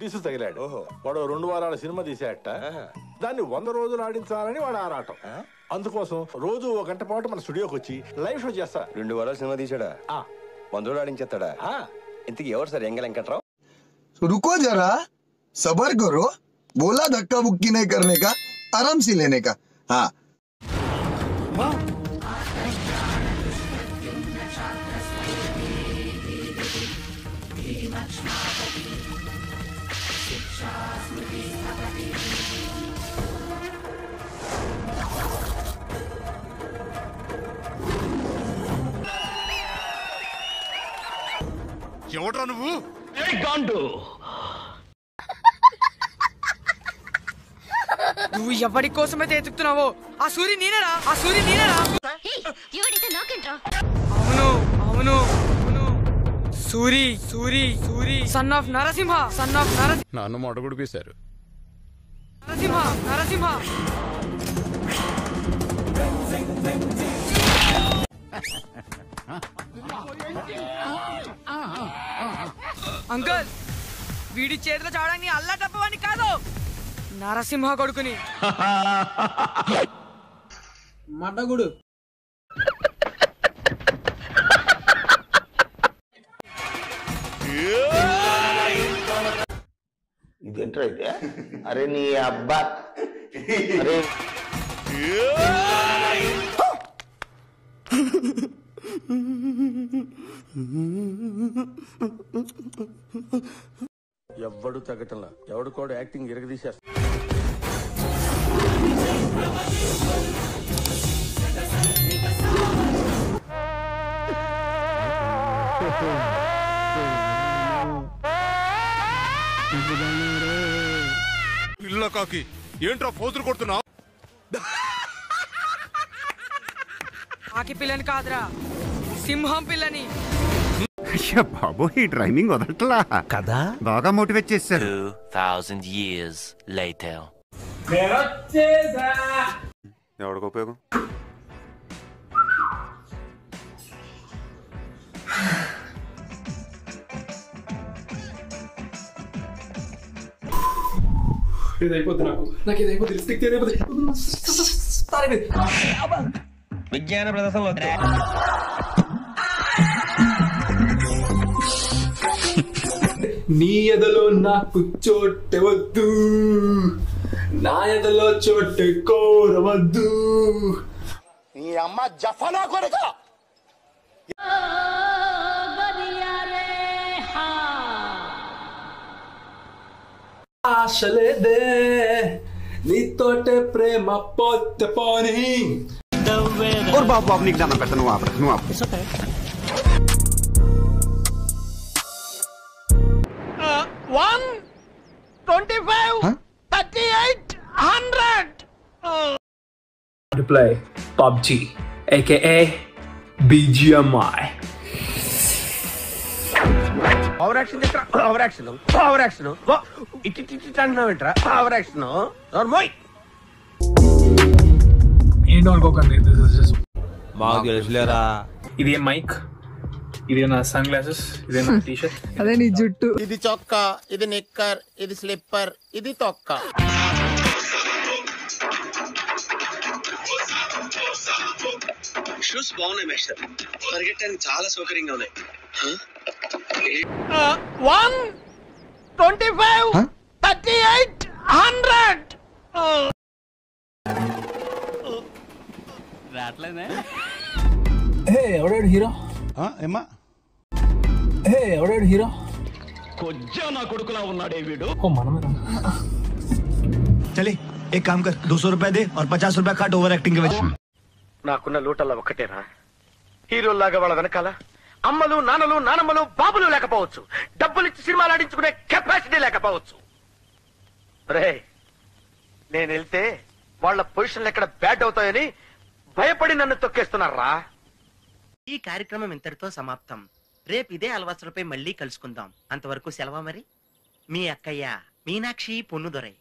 డిసు తగిలాడు. వాడు రెండు వారాల సినిమా తీసేట దాన్ని వంద రోజులు ఆడించాలని వాడు ఆరాటం. అందుకోసం రోజు ఒక గంట పాటు మన స్టూడియోకి వచ్చి లైవ్ షో చేస్తా. రెండు వారాలు సినిమా తీసాడా వంద రోజులు ఆడించేస్తాడా? ఇంతకి ఎవరు సార్ ఎంగ వెంకట్రావు? రుకో జరా. సబర్ గురు. బోలా ధక్కా బుక్కి నే కర్నే కా ఆరామ్ సి లేనే కా హా Much more. ఎవడ్రా నువ్వు? నువ్వు ఎవరి కోసమైతే ఎతుకుతున్నావో ఆ సూర్య నేనేరా ఆ సూర్య నేనేరా. ఎవడైతే నాకేంట్రా? అవును అవును అవును. Suri Suri Suri. Son of Narasimha son of Narasimha నన్ను మొడగుడిపేశారు నరసింహ నరసింహ. అంకుల్ వీడి చేతిలో చావడానికి అల్లా తప్పవని కాదు నరసింహ కొడుకుని. మడ్డగుడు. ఇదేంట్రా అయితే అరే నీ అబ్బా. అరే. తగ్గటంలా ఎవడు కూడా యాక్టింగ్ ఇరగదీసేస్తా. పిల్ల కాకి ఏంట్రా పోతులు కొడుతున్నావు? ఆకి పిల్లని కాదురా. సింహం పిల్లని. బాబు ఈ డ్రైవింగ్ వదలట్లా? కదా? బాగా మోటివేట్ చేశారు. 2000 years later. ఎవరికి ఉపయోగం? ఇది అయిపోద్ది నాకు. నాకు ఇది అయిపోద్ది లిప్స్టిక్ ఇది అయిపోద్ది విజ్ఞాన ప్రదర్శనలో నీ ఎదలో నాకు చోటె వద్దు నా ఎదలో చోటె కోరవద్దు నీ అమ్మ జఫనా కొడుక ఆశలేదే నీతోటే ప్రేమ పోతే పోనీ ఓర్ బాబు బాబు నీకు దాన్ని పెట్ట నువ్వు ఆపరా నువ్వు ఆపు reply PUBG A K A BGMI over action చేస్తా ఓవర్ యాక్షన్ ఓవర్ యాక్షన్ ఇట్టి ఇట్టి అంటున్నావు ఏంట్రా ఓవర్ యాక్షన్ నోర్మోయ్ ఏంటో అనుకోకండి దిస్ ఇస్ జస్ట్ మాకు తెలుసులేరా ఇది మైక్ ఇది నా సన్ గ్లాసెస్ ఇదే నా టీ షర్ట్ అదే నీ జుట్టు ఇది చొక్కా ఇది నిక్కర్ ఇది స్లిప్పర్ ఇది తొక్క షూస్ బాగున్నాయి మేస్టర్. పరిగెట్టడానికి చాలా సౌకర్యంగా ఉన్నాయి. One twenty five thirty eight hundred hey ఎవడాడు హీరో? ఏమా ఎవడాడు హీరో? కొజ్జా నా కొడుకులా ఉన్నాడే వీడు. చలి ఏ కామ్ కర్ దో సో రూపాయ దే ఆర్ పచాస్ రూపాయ కాట్ ఓవర్ యాక్టింగ్ నాకున్న లోటల్లా ఒక్కటేనా? హీరోల్లాగా వాళ్ళ వెనకాల అమ్మలు నాన్నలు నానమ్మలు బాబులు లేకపోవచ్చు. డబ్బులిచ్చి సినిమాలు ఆడించుకునే కెపాసిటీ లేకపోవచ్చు. రే నేను వెళ్తే వాళ్ళ పొజిషన్లు ఎక్కడ బ్యాడ్ అవుతాయని భయపడి నన్ను తొక్కేస్తున్నారా? ఈ కార్యక్రమం ఇంతటితో సమాప్తం. రేపు ఇదే అలవాసులపై మళ్ళీ కలుసుకుందాం. అంతవరకు సెలవా మరి? మీ అక్కయ్య మీనాక్షి పొన్నుదొరై.